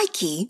Nike